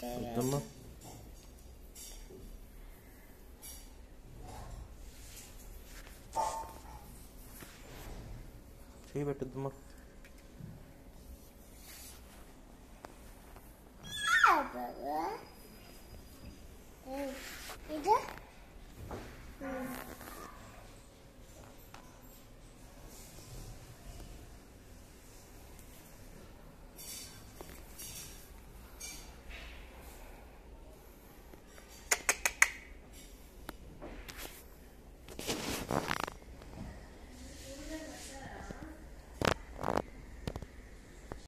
சுத்தமா சீ பெட்டுதுமா